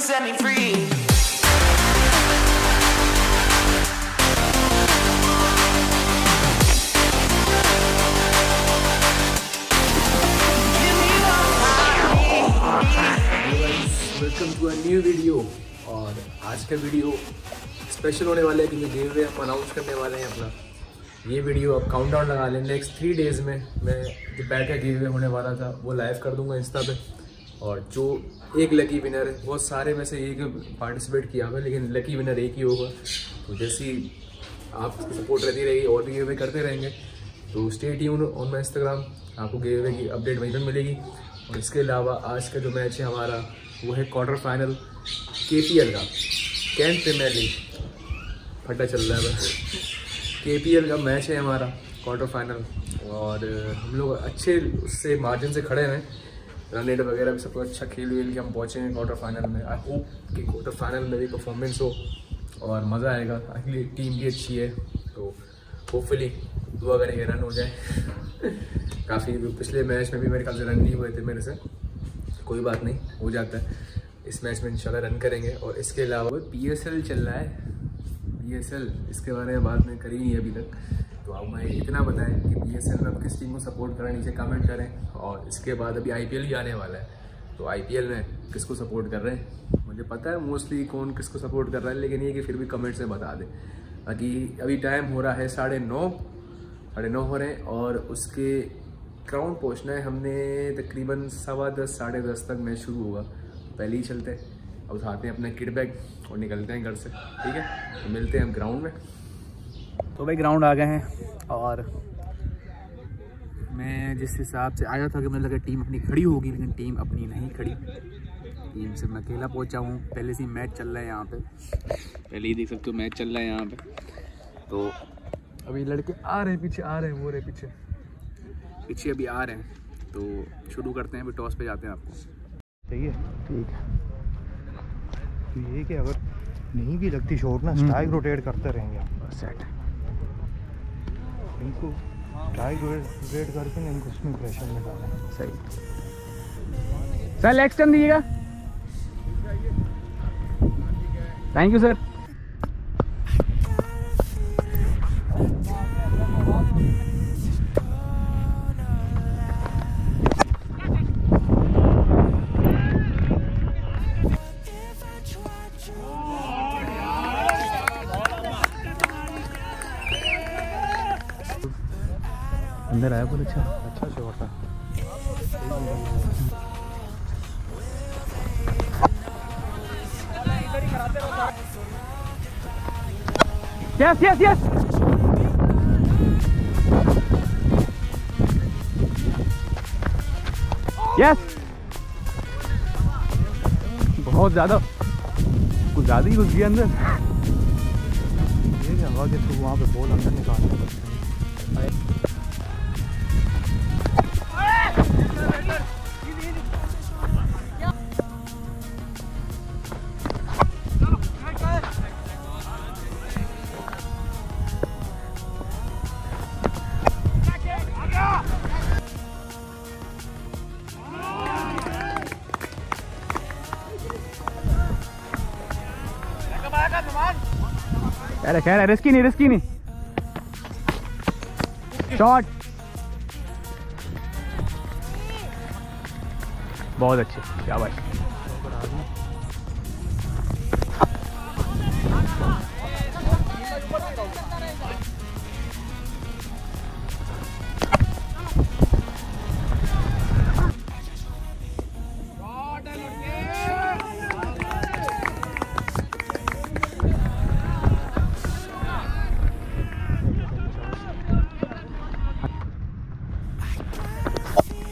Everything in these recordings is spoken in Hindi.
set me free. Welcome to a new video और आज का वीडियो स्पेशल होने वाला है क्योंकि गिव हम अनाउंस करने वाले हैं अपना। ये वीडियो अब काउंटडाउन लगा लें। नेक्स्ट थ्री डेज़ में मैं जो का गिव होने वाला था, वो लाइव कर दूँगा इंस्टा पे। और जो एक लकी विनर है बहुत सारे में से एक पार्टिसिपेट किया हुआ लेकिन लकी विनर एक ही होगा। तो जैसी आप सपोर्ट रहती रहेगी, और भी गिव करते रहेंगे। तो stay tuned on my Instagram आपको गिव की अपडेट वहीं पर मिलेगी। और इसके अलावा आज का जो मैच है हमारा, वो है quarter final K P L का। कैंट प्रीमियर लीग फटा चल रहा है बस। के पी एल का मैच है हमारा क्वार्टर फाइनल और हम लोग अच्छे उससे मार्जिन से खड़े हैं। रन रेट वगैरह भी सब कुछ अच्छा खेल वेल के हम पहुँचेंगे क्वार्टर फाइनल में। आई होप कि क्वार्टर फाइनल में भी परफॉर्मेंस हो और मज़ा आएगा। अगली टीम भी अच्छी है तो होपफुली दुआ करेंगे रन हो जाए। काफ़ी पिछले मैच में भी मेरे ख्याल से रन नहीं हुए थे मेरे से। कोई बात नहीं, हो जाता है। इस मैच में इंशाल्लाह रन करेंगे और इसके अलावा पी चल रहा है। पीएसएल इसके बारे में बात मैं करी नहीं अभी तक। तो अब मैं इतना बताएँ कि पी में आप किस टीम को सपोर्ट करें, नीचे कमेंट करें और इसके बाद अभी आई भी आने वाला है। तो आईपीएल में किसको सपोर्ट कर रहे हैं? मुझे पता है मोस्टली कौन किसको सपोर्ट कर रहा है, लेकिन ये कि फिर भी कमेंट से बता दें। बाकी अभी टाइम हो रहा है साढ़े नौ साढ़े नौ हो रहे हैं और उसके ग्राउंड पहुँचना है हमने तकरीबन सवा दस, साढ़े दस तक मैच शुरू होगा। पहले ही चलते हैं। अब उठाते हैं अपना किट बैग और निकलते हैं घर से। ठीक है? तो मिलते हैं हम ग्राउंड में। तो भाई ग्राउंड आ गए हैं और मैं जिस हिसाब से आया था कि मुझे लगा टीम अपनी खड़ी होगी लेकिन टीम अपनी नहीं खड़ी। टीम से मैं अकेला पहुँचा हूँ। पहले से मैच चल रहा है यहाँ पे। पहले ही देख सकते हो मैच चल रहा है यहाँ पे। तो अभी लड़के आ रहे हैं पीछे आ रहे हैं वो रहे पीछे। पीछे अभी आ रहे हैं। तो शुरू करते हैं अभी टॉस पे जाते हैं आपको। सही है? ठीक है। तो ये कि अगर नहीं भी लगती शॉट ना स्ट्राइक रोटेट करते रहेंगे सेट इनको ट्राई ग्रेड करके ना इनको उसमें प्रेशर में डालें। सही। सर लेग टाइम दीजिएगा। थैंक यू सर अच्छा। अच्छा शॉट है Yes, yes, yes. Yes. बहुत ज़्यादा। कुछ ज़्यादा ही घुस गया अंदर। ये हवा के थ्रू वहाँ पे बॉल अंदर निकालना अरे खैर रिस्की नहीं रिस्की नहीं। शॉट बहुत अच्छे शाबाश।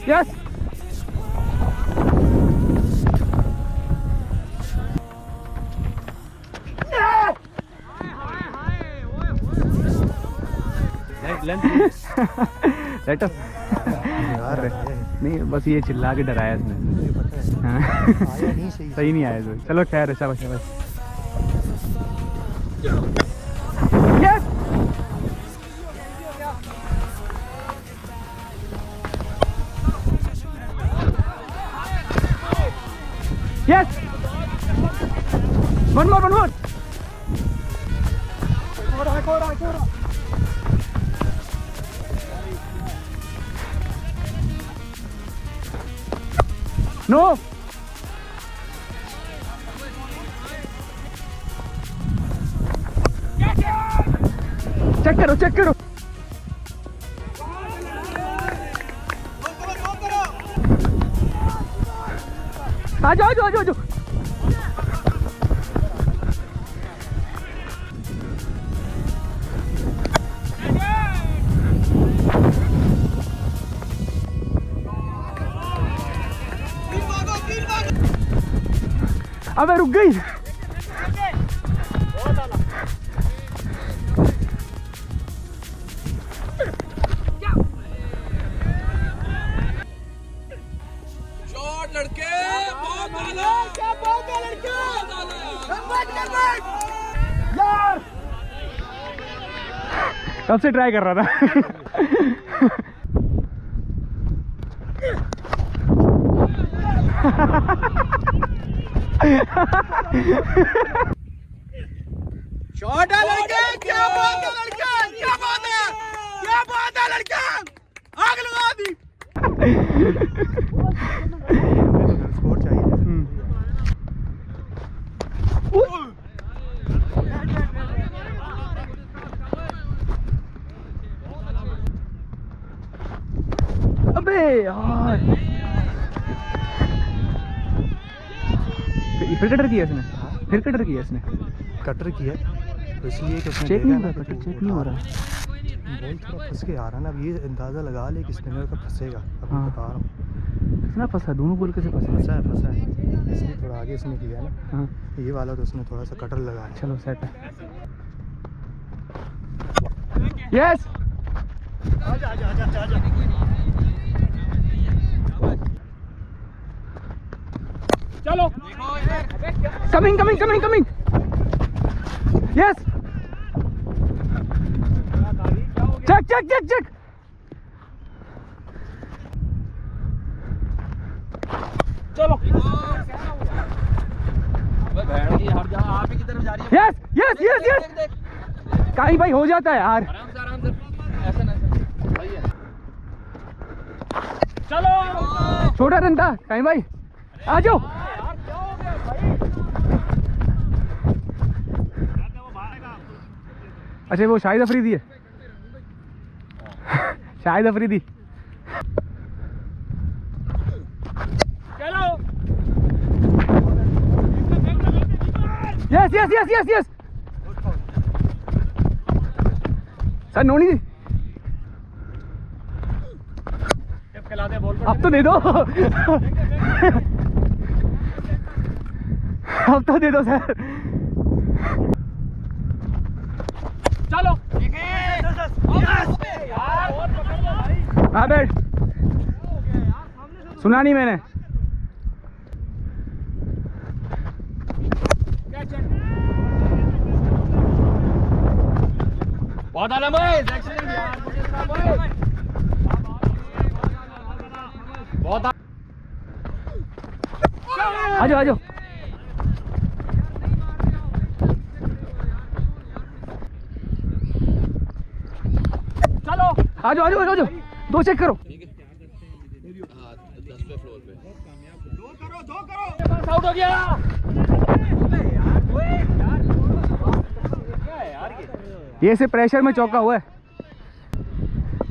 यस लेट यार नहीं बस ये चिल्ला के डराया इसने। है। आया सही सही नहीं आया तो चलो खैर है शाबाश शाबाश नो चेक करो चेक करो. आ जाओ आ जाओ. अबे रुक गई। कब से ट्राई कर रहा था शॉट है लड़का क्या बात है लड़का क्या बात है क्या बात है लड़का आग लगा दी स्कोर चाहिए अबे यार फिर कटर किया इसने? फिर कटर किया इसने? कटर किया। तो इसलिए कि चेक नहीं हो रहा कटर चेक नहीं हो रहा बॉल थोड़ा फंस के आ रहा है ना अब ये अंदाज़ा लगा ले कि स्पिनर का फंसेगा अब मैं हाँ। बता रहा हूँ। कितना फंसा दोनों बोल कैसे फंसा फंसा है फंसा है। इसलिए थोड़ा आगे इसने किया ना। हाँ। ये वाला तो उसने थोड़ा सा कटर लगा चलो सेट है। यस चलो। Coming coming coming coming yes check check check check चलो। यस यस यस यस कहीं भाई हो जाता है यार। छोटा रन था कहीं भाई, आ जाओ। अच्छा वो शाहिद अफरीदी है। Shahid Afridi. Yes yes yes yes yes sir Noni ji. अब तो दे दो। अब तो दे दो सर। हाँ बैठ। सुना नहीं मैंने। बहुत आलम है। बहुत आ जाओ आ जाओ। चलो। आ जाओ आ जाओ आ जाओ। दो चेक करो। आउट हो। गया। ये से प्रेशर में चौका हुआ है।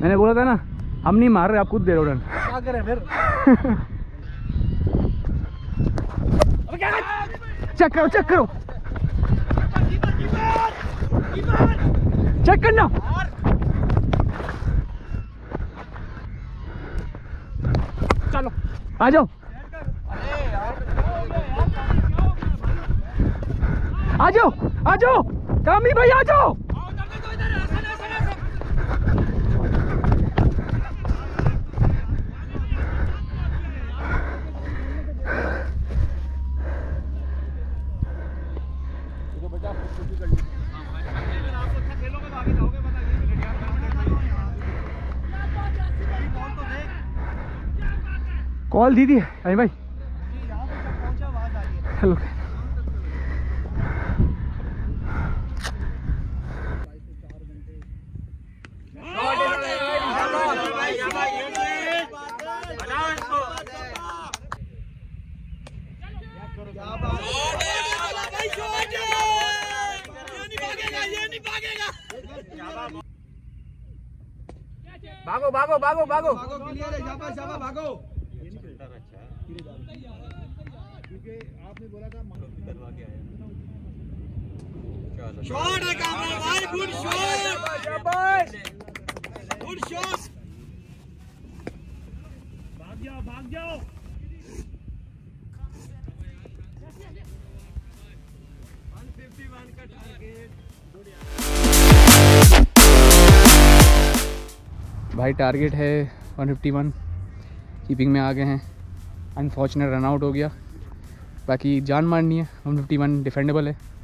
मैंने बोला था ना हम नहीं मार रहे आप खुद दे रहे हो रन क्या करें फिर? चेक करो? चेक करो चेक करना। आ जाओ। आ जाओ आ जाओ। कामी भाई आ जाओ। कॉल दी थी अभी भाई हेलो भागो भागो भागो भागो। भागो है भागो शॉट है कैमरा भाई गुड शॉट शाबाश गुड शॉट भाई टारगेट है 151 कीपिंग में आ गए हैं। अनफॉर्चुनेट रन आउट हो गया। बाकी जान मारनी है। 151 डिफेंडेबल है।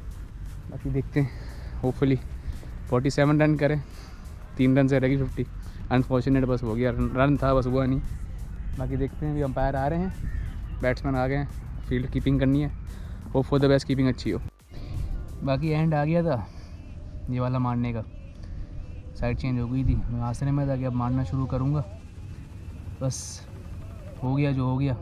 बाकी देखते हैं। होपफुली 47 रन करें। तीन रन से रहेगी 50 अनफॉर्चुनेट बस हो गया। रन, था बस हुआ नहीं। बाकी देखते हैं अभी अंपायर आ रहे हैं। बैट्समैन आ गए हैं। फ़ील्ड कीपिंग करनी है। Hope for the best keeping अच्छी हो। बाकी एंड आ गया था। ये वाला मारने का। साइड चेंज हो गई थी। मैं आसरे में था कि अब मारना शुरू करूँगा। बस हो गया जो हो गया।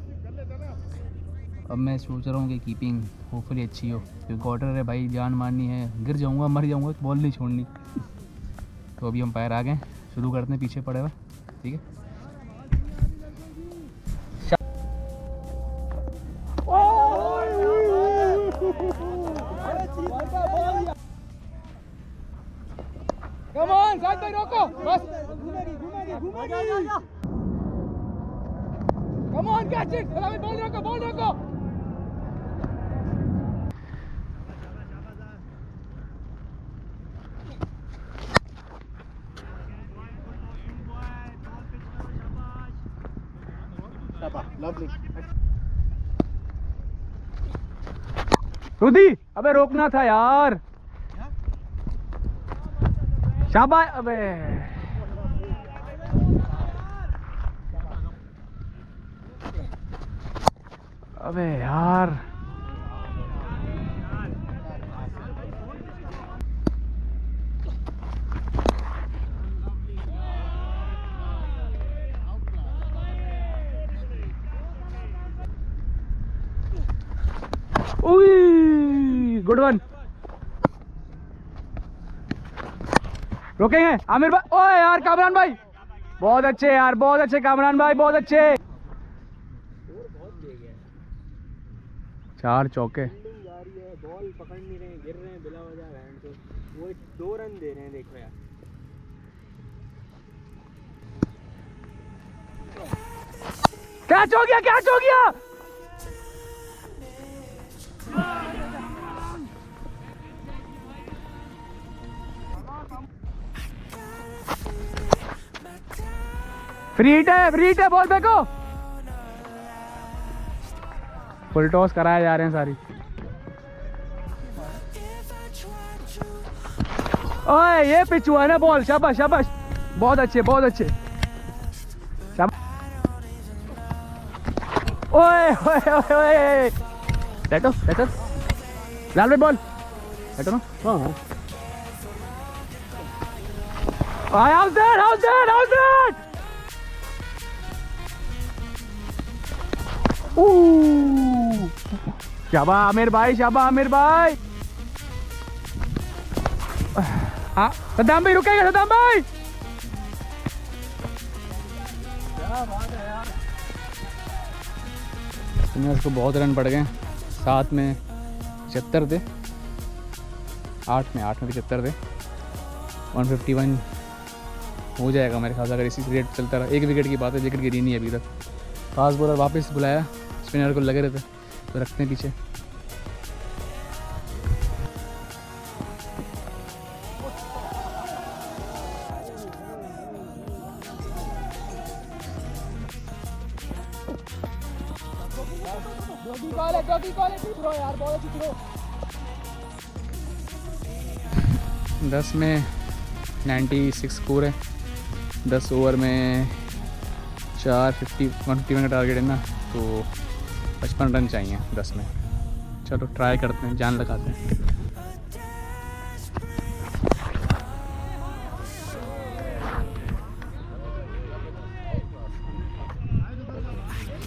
अब मैं सोच रहा हूँ कि कीपिंग होपफुली अच्छी हो, क्योंकि क्वार्टर है भाई जान मारनी है। गिर जाऊँगा, मर जाऊँगा बॉल नहीं छोड़नी। तो अभी हम अंपायर आ गए शुरू करते हैं, पीछे पड़े हुए, ठीक है? Come on, catch it. सलामी बॉल रोको, बॉल रोको. रुदी अबे रोकना था यार शाबाश अबे अबे यार। गुड वन रोकेंगे? आमिर भाई ओए यार, कामरान भाई। बहुत अच्छे यार, बहुत अच्छे कामरान भाई, बहुत अच्छे। चार चौके। जा बॉल पकड़ नहीं रहे गिर रहे हैं बिला वजह हैंड से। वो दो रन दे रहे हैं देखो यार। कैच हो गया कैच हो गया! फ्री हिट है फ्री हिट है बॉल फेंको फुल टॉस कराए जा रहे हैं सारी। ओए ये पिच हुआ है ना बॉल शाबाश शाबाश। बहुत अच्छे बहुत अच्छे। ओए ओए ओए बैठो बैठो। लाल भाई बॉल। बैठो ना। हाँ हाँ। How's that how's that how's that शाबा आमिर भाई, शाबा आमिर भाई। सद्दाम भाई रुकेगा, सद्दाम भाई। स्पिनर्स को बहुत रन पड़ गए। सात में पचहत्तर थे। आठ में आठ में पचहत्तर थे। वन फिफ्टी वन हो जाएगा मेरे ख्याल से, अगर इसी रेट चलता रहा। एक विकेट की बात है विकेट गिरी नहीं है अभी तक। फास्ट बॉलर वापस बुलाया। स्पिनर को लगे रहते तो रखते हैं पीछे। दस में 96 स्कोर है। दस ओवर में चार फिफ्टी वन फिफ्टी वन का टारगेट है ना तो पचपन रन चाहिए दस में। चलो ट्राई करते हैं, जान लगाते हैं।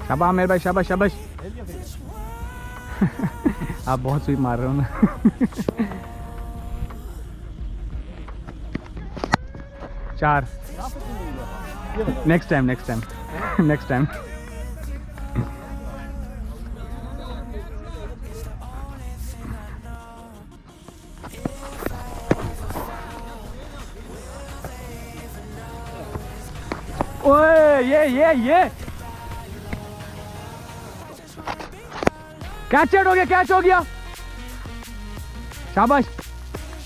शाबाश मेरे भाई, शाबाश शाबाश। आप बहुत स्वीप मार रहे हो ना। चार। Next time next time next time ये ये ये। कैच हो गया कैच हो गया। शाबाश।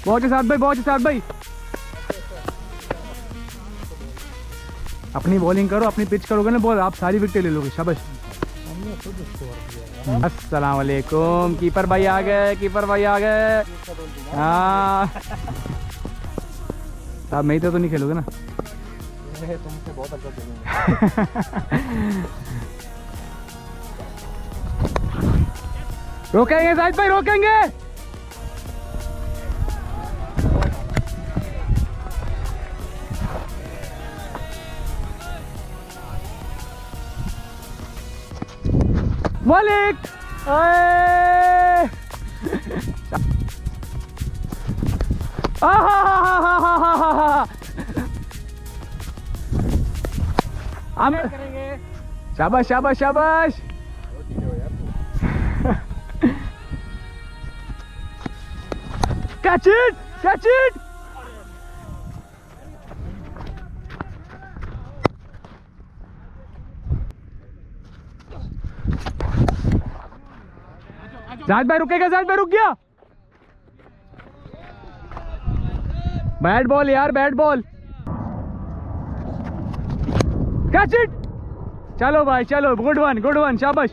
बहुत साथ भाई बहुत साथ भाई। अपनी बॉलिंग करो अपनी पिच करोगे ना बॉल आप सारी विकेट ले लोगे शाबाश। अस्सलाम वालेकुम कीपर भाई आ गए कीपर भाई आ गए। हाँ। आप तो, तो नहीं खेलोगे ना? तुमसे बहुत अच्छा खेलूँगा रोकेंगे साहिद भाई रोकेंगे मालिक आए! आहाहाहाहाहाहा! हम शाबाश शाबाश शाबाश Catch it! Catch it! Zahid भाई रुकेगा जाहिद भाई रुक गया बैट बॉल यार, बैट बॉल कैच इट चलो भाई, चलो। गुड वन गुड वन शाबाश।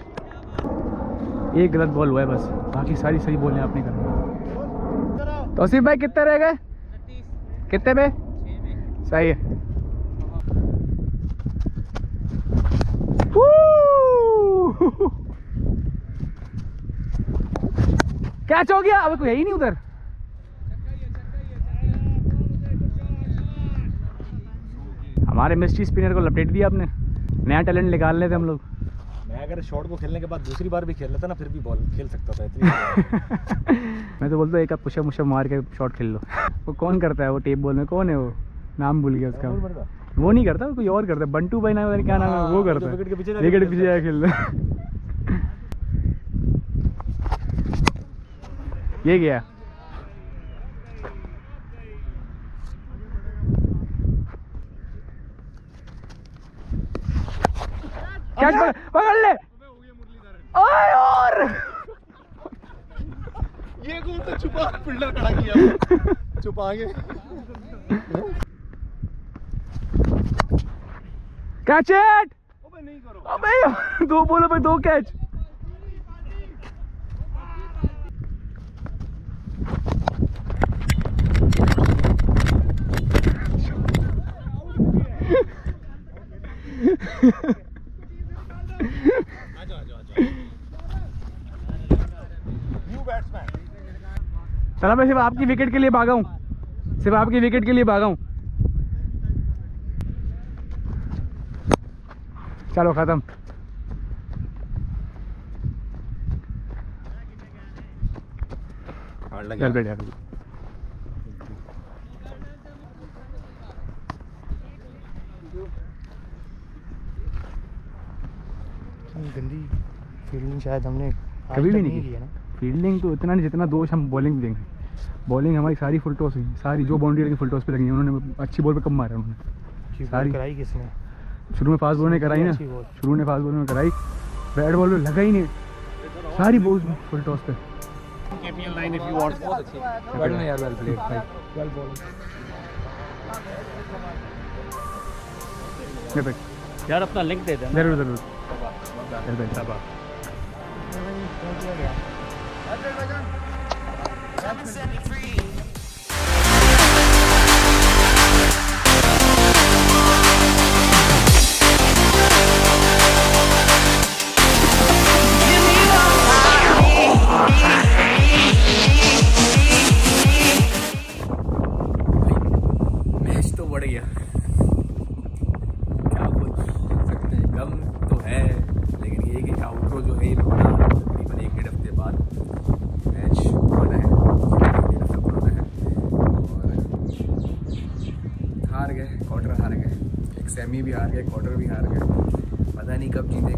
एक गलत बॉल हुआ है बस। बाकी सारी सही बॉल आपने करना तौसीफ भाई, कितने रह गए? कितने पे? सही है। कैच हो गया। अब कोई है ही नहीं उधर। हमारे मिस्ट्री स्पिनर को लपेट दिया आपने? नया टैलेंट निकाल लेते हम लोग। मैं अगर शॉट को खेलने के बाद दूसरी बार भी खेल लेता ना फिर भी बॉल खेल सकता था इतनी मैं तो बोलता हूँ एक आप पुशअप मुशअप मार के शॉट खेल लो। वो कौन करता है वो टेप बॉल में? कौन है वो? नाम भूल गया उसका। वो नहीं करता कोई और करता है। बंटू भाई नाम क्या नाम है वो हाँ, करता है। विकेट के पीछे जाके विकेट खेलता ये गया कैच पकड़ ले। ओए और। ये कौन सा छुपा फील्डर खड़ा किया। छुपा के कैच इट अबे दो बोलो पे दो कैच न्यू बैट्समैन चला मैं सिर्फ़ आपकी विकेट के लिए भागा हूँ। सिर्फ़ आपकी विकेट के लिए भागा हूँ। चलो खत्म। चल बैठ गंदी फील्डिंग शायद हमने कभी भी नहीं की। की है ना। फील्डिंग तो इतना नहीं जितना दोष हम बॉलिंग देंगे बॉलिंग हमारी सारी फुल टॉस हुई सारी जो बाउंड्री लगी फुल टॉस पे लगी उन्होंने अच्छी बॉल पे कम मारा उन्होंने? सारी- कराई किसने शुरू में फास्ट बॉल ने कराई ना? शुरू में फास्ट बॉल में कराई। बैट बॉल में लगा ही नहीं। सारी बॉल फुल टॉस पे। KPL line if you want बहुत अच्छी पकड़ना यार वेल प्लेड भाई वेल बॉल यार अपना लिंक दे देना। ज़रूर ज़रूर। चल बैठ अब मैच सेमी भी हार गए क्वार्टर भी हार गए पता नहीं कब जीते